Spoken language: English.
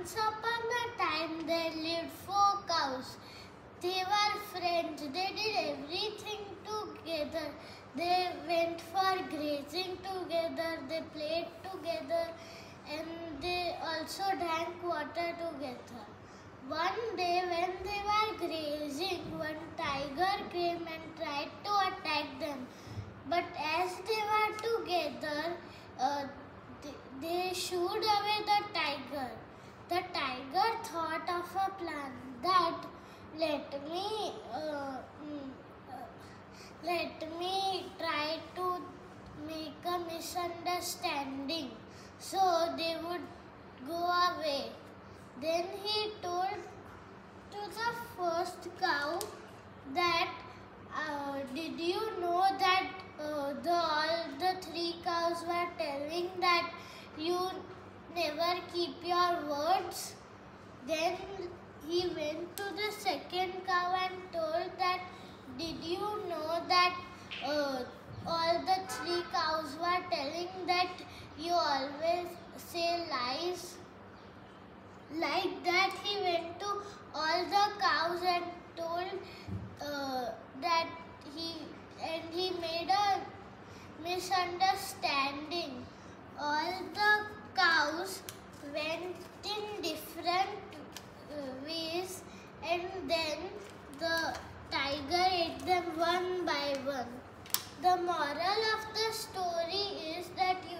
Once upon a time there lived four cows. They were friends. They did everything together. They went for grazing together. They played together and they also drank water together. One day when they were grazing, one tiger came and tried to attack them. But as they were together, uh, they, they shooed away the tiger. The tiger thought of a plan that let me uh, mm, uh, let me try to make a misunderstanding so they would go away. Then he told to the first cow that uh, did you know that uh, the all the three cows were telling that you never keep your words. Then he went to the second cow and told that did you know that uh, all the three cows were telling that you always say lies? Like that he went to all the cows and told uh, that he and he made a misunderstanding. All different ways and then the tiger ate them one by one. The moral of the story is that you